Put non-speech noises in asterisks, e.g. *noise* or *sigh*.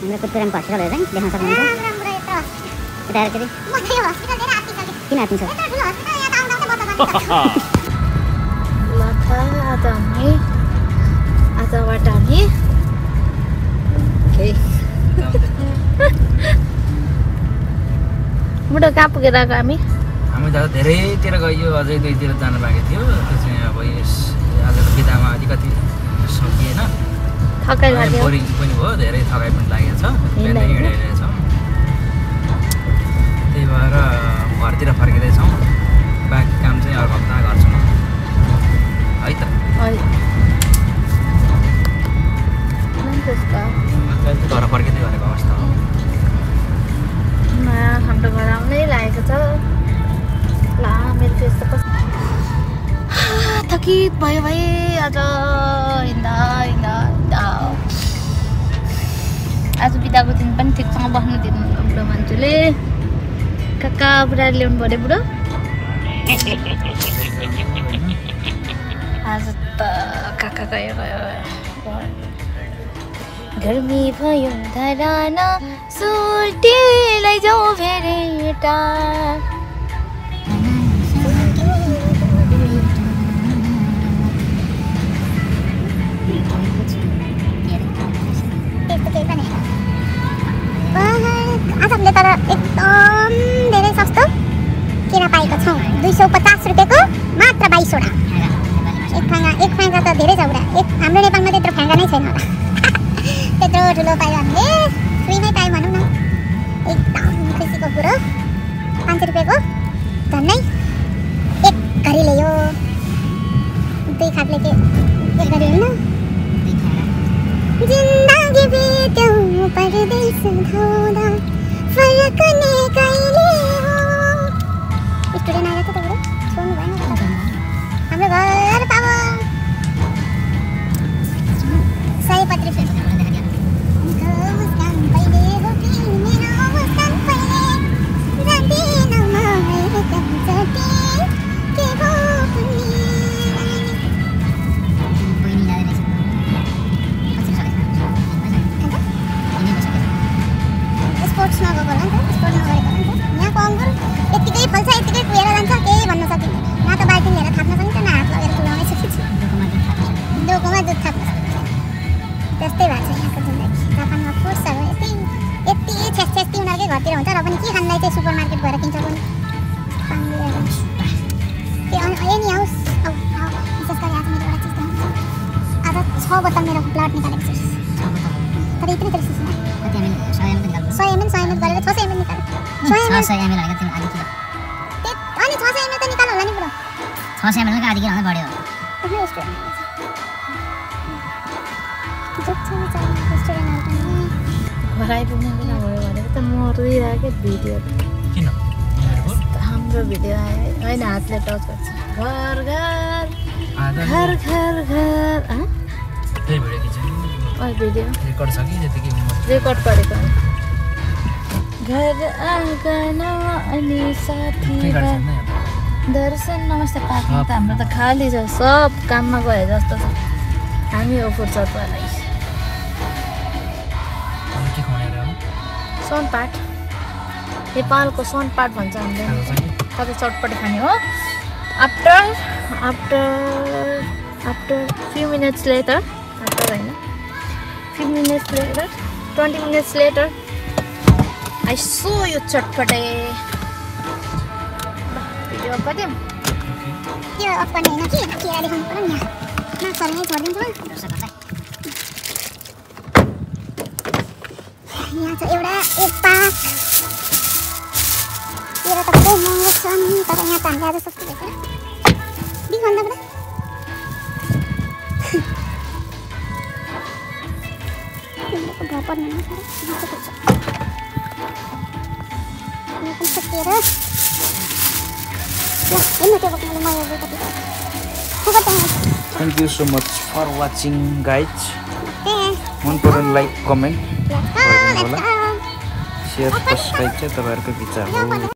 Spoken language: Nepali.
हाम्रो हस्पिटलहरू चाहिँ देख्न सक्नुहुन्छ यता हेर किन आत्नु छ ल त आज हामी आजबाट हामी बुढो कहाँ पुगेर गयो हामी हामी त धेरैतिर गयो अझै दुईतिर जानु बाँकी थियो त्यो चाहिँ अब यस आजको बिदामा अलिकति सकिएन थकाइ लाग्यो। बोरिङ पनि भयो धेरै थकाइ पनि लागेको छ हिँडिरहेछौँ त्यही भएर घरतिर फर्किँदैछौँ। बाँकी काम चाहिँ अर्को हप्ता गर्छौँ है त। त्यस्तो घर फर्किँदै गरेको अवस्था हो। हाम्रो घर आउनै लागेको छ। ला मेरो फेस त कस्तो थकित भयो भाइ आज हिँड्दा हिँड्दा हिँड्दा। आज बिदाको दिन पनि ठिकसँग बस्नु दिनु बुढो मान्छेले। काका बुढाले ल्याउनु पऱ्यो बुढो आज त काका गयो गयो गर्मी भयो धरान सुल्टीलाई जाउँ भेरेटा आज एकदम धेरै सस्तो केरा पाएको छौँ दुई सौ पचास रुपियाँको मात्र बाइसवटा। एक फ्याङ्गा एक फ्याङ्गा त धेरै छ एक हाम्रो नेपालमा त्यत्रो फ्याङ्गा नै छैन होला। *laughs* त्यत्रो ठुलो पायो हामीले फ्रीमै पायौँ भनौँ न। एकदम खुसीको कुरो। पाँच सय रुपियाँको झन्डै एक घडी ल्यायो। दुई खाटले के एक घडी जिन्दगी बित्यौँ परदेश धाउँदा 早く寝返れよ。त्यस्तै भएको छ यहाँको जिन्दगी जापानमा फ्रुट्सहरू यति यति छेस्ती उनीहरूकै घरतिर हुन्छ र पनि के खानलाई चाहिँ सुपर मार्केट गएर किन्छ पनि। त्यो एनी हाउस विशेष गरी आज मेरो एउटा चिज देखाउँछु। आज छ बोतल मेरो ब्लड निकालेको छु। तर सय एमएल सय एमएल गरेर छ सय एमएल एमएल अनि छ सय एमएल त निकाल्नु होला नि जोक छ बिचारा स्टुडेन्टहरू पनि घर आइपुग्ने बेला भयो भनेको त म रोइरहेको भिडियो किन हाम्रो भिडियो आयो होइन हातले टच गर्छ घर घर घर घर घर भिडियो रेकर्ड गरेको घर आँगनमा अनि साथी? दर्शन नमस्ते पार्कमा त हाम्रो त खाली छ सब काममा गए जस्तो छ हामी हो फुर्सदवाला अब सोनपाट। नेपालको सोनपाट भन्छ हामीले। तपाईँ चटपटी खाने हो। After after after few minutes later after होइन। Few minutes later twenty minutes later I saw यो चटपटे। भिडियो गरिदिउँ। त्यो अफ गर्ने होइन कि? केरा देखाउनु पऱ्यो नि यहाँ। मार्क्सहरू नै छोडिदिन्छु यहाँ छ एउटा एक पाक केरा त पुरै महँगो छन् तर यहाँ त हामीले आज सस्तो भेट्छ दिखाउनु त तिमीहरूको घर पर्ने होइन सर यहाँ चाहिँ पुग्छ यहाँ पनि छ केरा ल हेर्नु त्यो बोक्नुले म यो कति फुकट त्यहाँ thank you so much for watching guys त्यहाँ मन पऱ्यो भने लाइक कमेन्ट सेयर सब्सक्राइब चाहिँ तपाईँहरूको विचार हो